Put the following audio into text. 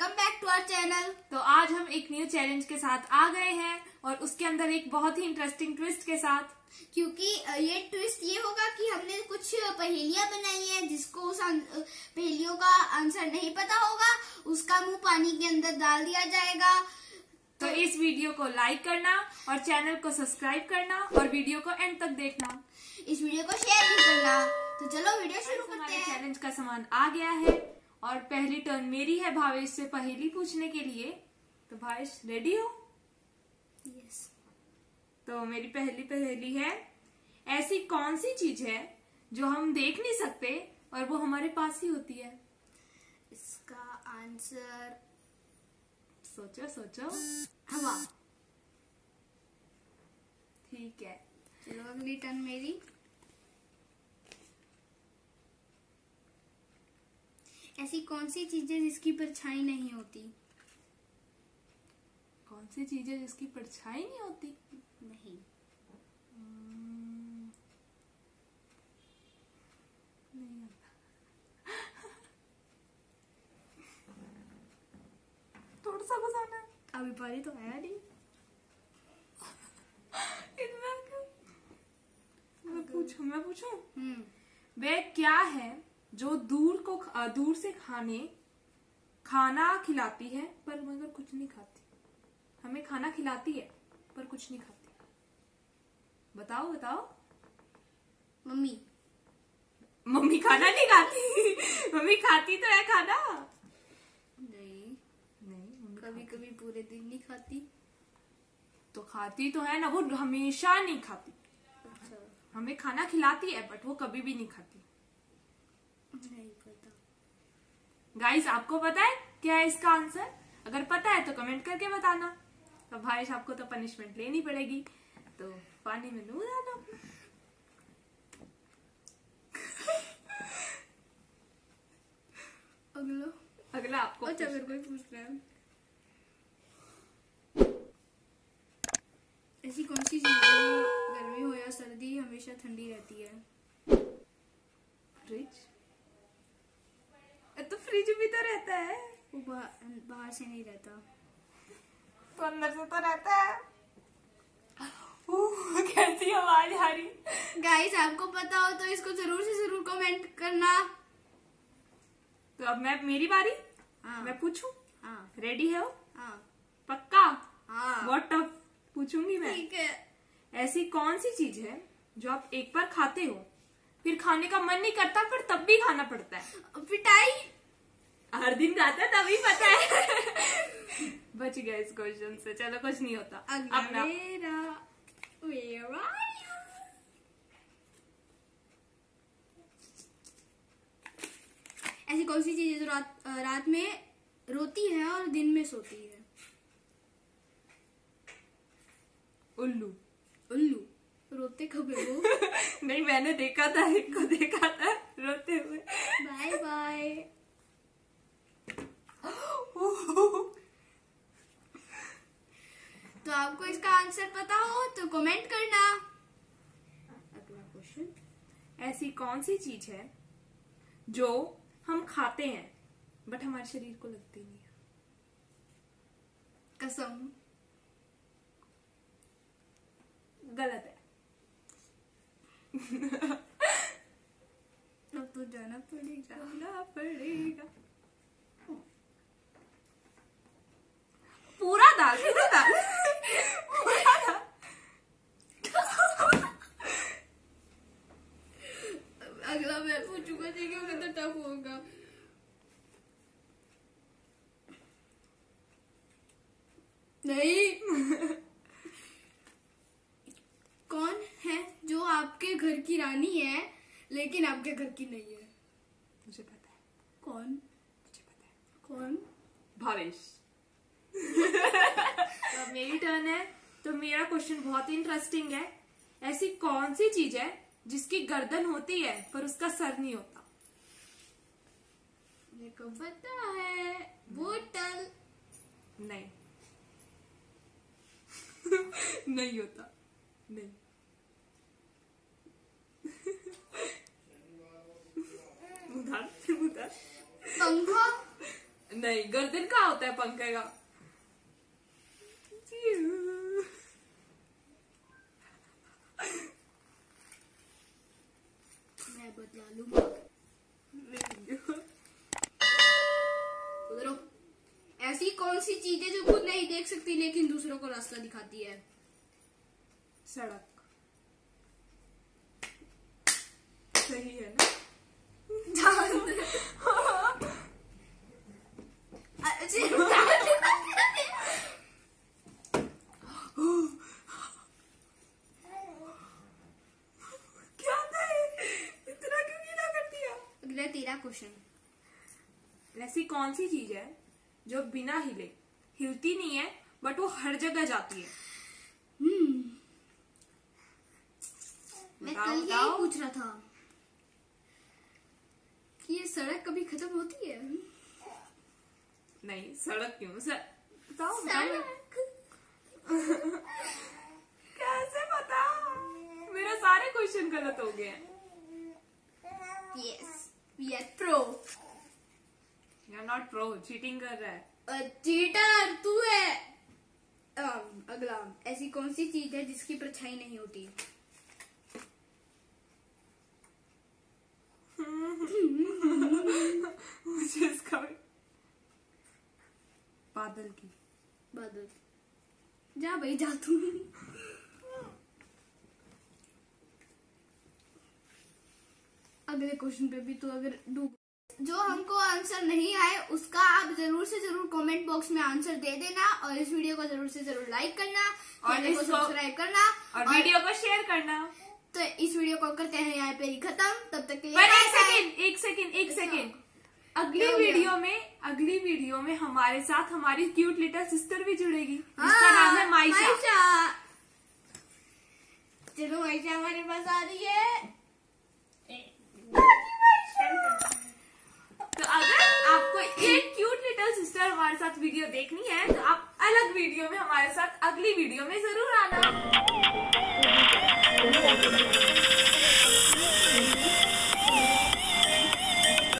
Welcome back to our channel तो आज हम एक न्यू चैलेंज के साथ आ गए हैं और उसके अंदर एक बहुत ही इंटरेस्टिंग ट्विस्ट के साथ। क्योंकि ये ट्विस्ट ये होगा कि हमने कुछ पहेलियाँ बनाई हैं जिसको उस पहेलियों का आंसर नहीं पता होगा। उसका मुँह पानी के अंदर डाल दिया जाएगा। तो इस वीडियो को लाइक करना और चैनल को सब्सक्राइब करना और वीडियो को एंड तक देखना। इस वीडियो को शेयर भी करना। तो चलो वीडियो शुरू करते हैं। चैलेंज का सामान आ गया है। और पहली टर्न मेरी है भावेश से पहेली पूछने के लिए। तो भावेश रेडी हो? यस तो मेरी पहली पहेली है ऐसी कौन सी चीज़ है जो हम देख नहीं सकते और वो हमारे पास ही होती है? इसका आंसर सोचो सोचो। हवा। ठीक है। चलो अगली टर्न मेरी। ऐसी कौन सी चीज़ें जिसकी परछाई नहीं होती? कौन सी चीज़ें जिसकी परछाई नहीं होती? नहीं। नहीं थोड़ा सा अभी पारी तो आया नहीं। इतना मैं पूछूँ मैं पूछूँ? हम्म। वह क्या है जो दूर को दूर से खाने खाना खिलाती है पर मगर कुछ नहीं खाती। हमें खाना खिलाती है पर कुछ नहीं खाती। बताओ बताओ। मम्मी। मम्मी खाना नहीं खाती? मम्मी खाती तो है खाना। नहीं। नहीं मम्मी कभी कभी पूरे दिन नहीं खाती। तो खाती तो है ना वो हमेशा नहीं खाती। अच्छा। हमें खाना खिलाती है बट वो कभी भी नहीं खाती। नहीं पता गाइस आपको पता है क्या है इसका आंसर अगर पता है तो कमेंट करके बताना। तो भाई आपको तो पनिशमेंट लेनी पड़ेगी। तो पानी में लू डालो। अगला। अगला आपको अच्छा। अगर कोई पूछ रहा है। ऐसी कौन सी चीज़ गर्मी हो या सर्दी हमेशा ठंडी रहती है? फ्रिज फ्रिज भी तो रहता है। वो बाहर बाहर से नहीं रहता। तो अंदर से तो रहता है। कैसी आवाज़ आ रही। गाइस आपको पता हो तो इसको ज़रूर से ज़रूर कमेंट करना। तो अब मैं मेरी बारी? हाँ। मैं पूछूँ? हाँ। रेडी है वो? हाँ। पक्का? हाँ। बहुत टफ पूछूँगी मैं। ठीक है। ऐसी कौन सी चीज़ है जो आप एक बार खाते हो फिर खाने का मन नहीं करता पर तब भी खाना पड़ता है? पिटाई? हर दिन है तभी पता है। बच गया इस क्वेश्चन से। चलो कुछ नहीं होता। अपना? ऐसी कौन सी चीज़ है जो रात रात में रोती है और दिन में सोती है? उल्लू। उल्लू? रोते कब है वो? नहीं मैंने देखा था एक को देखा था रोते हुए। बाय बाय तो आपको इसका आंसर पता हो तो कमेंट करना। अगला क्वेश्चन ऐसी कौन सी चीज़ है जो हम खाते हैं बट हमारे शरीर को लगती नहीं है? कसम। गलत है। अब तो जाना पड़ेगा। जाना पड़ेगा। पूरा दाल पूरा दाल पूरा दाल अगला मैं पूछूँगा ठीक है तो टफ होगा। नहीं। कौन है जो आपके घर की रानी है लेकिन आपके घर की नहीं है? मुझे पता है। कौन? मुझे पता है। कौन? भावेश। तो मेरी टर्न है। तो मेरा क्वेश्चन बहुत ही इंटरेस्टिंग है। ऐसी कौन सी चीज़ है जिसकी गर्दन होती है पर उसका सर नहीं होता। मेरे को पता है बोतल नहीं। नहीं होता। नहीं। उधर उधर पंखा? नहीं गर्दन का होता है पंखे का मैं बदला लूँगा ऐसी कौन सी चीज़ें जो खुद नहीं देख सकती, लेकिन दूसरों को रास्ता दिखाती है? सड़क। सही है ना क्या था ये? इतना क्यों गीला कर दिया अगला तेरा क्वेश्चन। ऐसी कौन सी चीज़ है जो बिना हिले हिलती नहीं है बट वो हर जगह जाती है? मैं कल यही पूछ रहा था कि ये सड़क कभी खत्म होती है? नहीं सड़क क्यों? सर बताओ बताओ। कैसे बताओ मेरे सारे क्वेश्चन गलत हो गए। हैं yes we are pro you are not pro cheating कर रहा है. चीटर तू है. अगला ऐसी कौन सी चीज़ है जिसकी परछाई नहीं होती? मुझे इसका बादल की. बादल. जा भाई जा तू. अगले क्वेश्चन पे भी तो अगर डूब जो हमको आंसर नहीं आए उसका आप ज़रूर से ज़रूर कमेंट बॉक्स में आंसर दे देना और इस वीडियो को ज़रूर से ज़रूर लाइक करना और को इसको- सब्सक्राइब करना और वीडियो को शेयर करना। तो इस वीडियो को करते हैं यहाँ पे ही खत्म। तब तक के लिए एक। सेकेंड एक सेकेंड एक सेकेंड अगली हो गया? वीडियो में अगली वीडियो में हमारे साथ हमारी क्यूट लिटिल सिस्टर भी जुड़ेगी। हाँ, जिसका नाम है माइशा चलो माइशा हमारे पास आ रही है। तो अगर आपको एक क्यूट लिटिल सिस्टर हमारे साथ वीडियो देखनी है तो आप अलग वीडियो में हमारे साथ अगली वीडियो में ज़रूर आना।